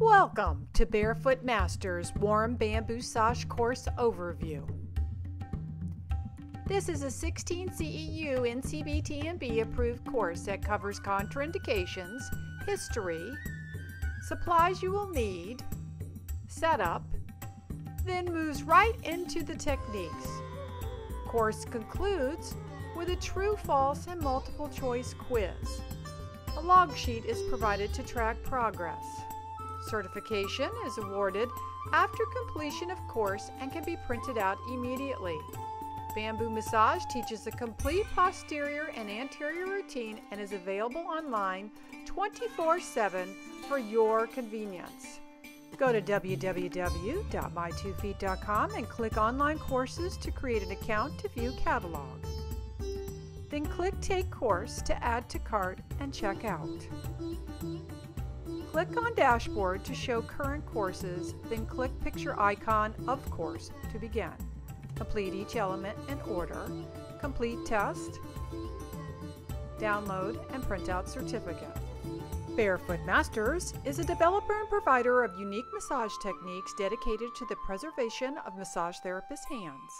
Welcome to Barefoot Masters Warm Bamboo Massage Course Overview. This is a 16 CEU NCBTMB approved course that covers contraindications, history, supplies you will need, setup, then moves right into the techniques. Course concludes with a true, false, and multiple choice quiz. A log sheet is provided to track progress. Certification is awarded after completion of course and can be printed out immediately. Bamboo Massage teaches a complete posterior and anterior routine and is available online 24 7 for your convenience. Go to www.my2feet.com and click Online Courses to create an account to view catalog. Then click Take Course to add to cart and check out. Click on Dashboard to show current courses, then click Picture icon of course to begin. Complete each element in order. Complete test. Download and print out certificate. Barefoot Masters is a developer and provider of unique massage techniques dedicated to the preservation of massage therapists' hands.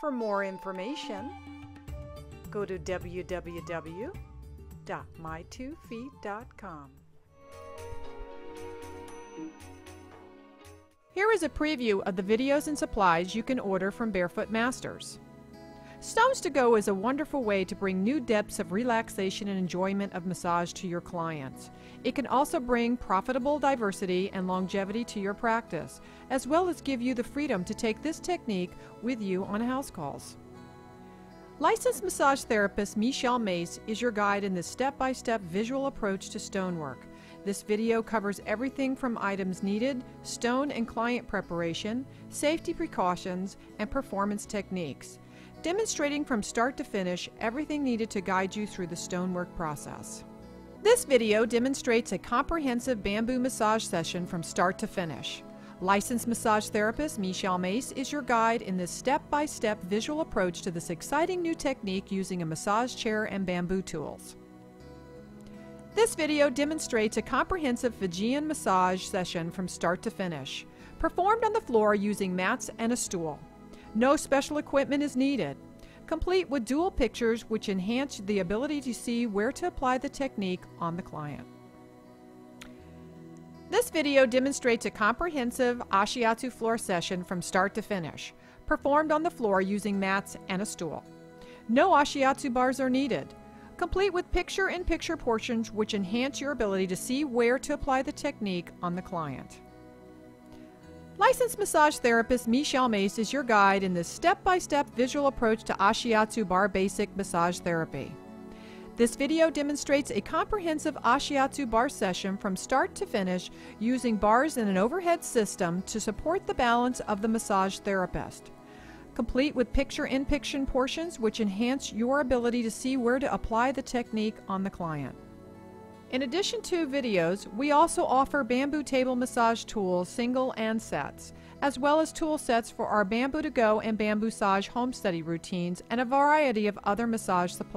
For more information, go to www.my2feet.com. Here is a preview of the videos and supplies you can order from Barefoot Masters. Stones to Go is a wonderful way to bring new depths of relaxation and enjoyment of massage to your clients. It can also bring profitable diversity and longevity to your practice, as well as give you the freedom to take this technique with you on house calls. Licensed massage therapist Michelle Mace is your guide in this step by step visual approach to stonework. This video covers everything from items needed, stone and client preparation, safety precautions, and performance techniques, demonstrating from start to finish everything needed to guide you through the stonework process. This video demonstrates a comprehensive bamboo massage session from start to finish. Licensed massage therapist Michelle Mace is your guide in this step-by-step visual approach to this exciting new technique using a massage chair and bamboo tools. This video demonstrates a comprehensive Fijian massage session from start to finish, performed on the floor using mats and a stool. No special equipment is needed. Complete with dual pictures which enhance the ability to see where to apply the technique on the client. This video demonstrates a comprehensive Ashiatsu floor session from start to finish, performed on the floor using mats and a stool. No Ashiatsu bars are needed complete with picture-in-picture -picture portions which enhance your ability to see where to apply the technique on the client. Licensed massage therapist Michelle Mace is your guide in this step-by-step -step visual approach to Ashiatsu Bar Basic Massage Therapy. This video demonstrates a comprehensive Ashiatsu bar session from start to finish using bars in an overhead system to support the balance of the massage therapist complete with picture-in-picture portions which enhance your ability to see where to apply the technique on the client. In addition to videos, we also offer bamboo table massage tools, single and sets, as well as tool sets for our Bamboo to Go and Bamboo Massage home study routines and a variety of other massage supplies.